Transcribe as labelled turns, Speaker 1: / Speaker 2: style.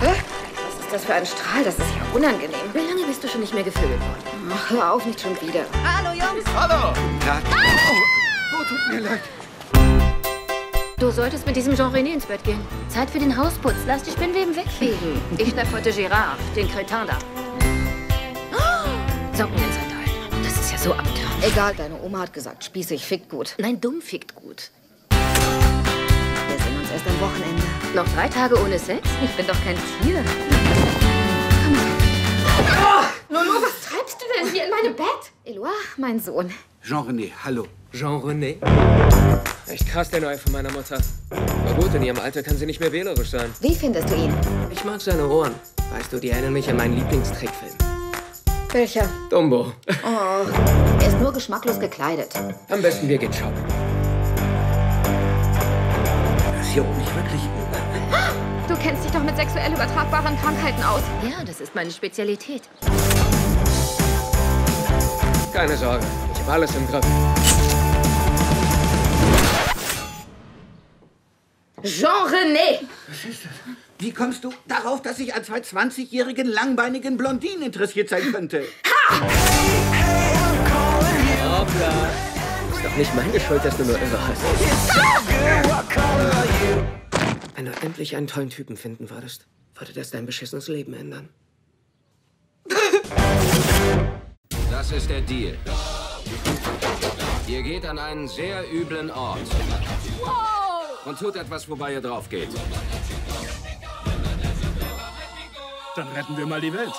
Speaker 1: Hä? Was ist das für ein Strahl? Das ist ja unangenehm.
Speaker 2: Wie lange bist du schon nicht mehr gevögelt worden?
Speaker 1: Ach, hör auf, nicht schon wieder.
Speaker 2: Hallo, Jungs.
Speaker 3: Hallo! Ja. Oh, oh, tut mir leid.
Speaker 2: Du solltest mit diesem Jean René ins Bett gehen. Zeit für den Hausputz. Lass die Spinnweben wegfegen. Ich schlepp heute Gérard, den Cretin da. Socken in Sandalen. Das ist ja so abtörend.
Speaker 1: Egal, deine Oma hat gesagt, spießig fickt gut.
Speaker 2: Nein, dumm fickt gut. Noch drei Tage ohne Sex? Ich bin doch kein Tier.
Speaker 1: Lolo, was treibst du denn hier in meinem Bett? Eloi, mein Sohn.
Speaker 3: Jean-René, hallo.
Speaker 4: Jean-René? Echt krass, der Neue von meiner Mutter. Na gut, in ihrem Alter kann sie nicht mehr wählerisch sein.
Speaker 1: Wie findest du ihn?
Speaker 4: Ich mag seine Ohren. Weißt du, die erinnern mich an meinen Lieblingstrickfilm.
Speaker 1: Welcher?
Speaker 4: Dumbo.
Speaker 1: Oh, er ist nur geschmacklos gekleidet.
Speaker 4: Am besten wir gehen shoppen.
Speaker 3: Das juckt mich wirklich.
Speaker 1: Du kennst dich doch mit sexuell übertragbaren Krankheiten aus.
Speaker 2: Ja, das ist meine Spezialität.
Speaker 4: Keine Sorge, ich habe alles im Griff.
Speaker 1: Jean René!
Speaker 3: Wie kommst du darauf, dass ich an zwei 20-jährigen langbeinigen Blondinen interessiert sein könnte?
Speaker 4: Hoppla. Ist doch nicht meine Schuld, dass du nur irre hast. Du endlich einen tollen Typen finden würdest, würde das dein beschissenes Leben ändern.
Speaker 5: Das ist der Deal. Ihr geht an einen sehr üblen Ort. Und tut etwas, wobei ihr drauf geht.
Speaker 6: Dann retten wir mal die Welt.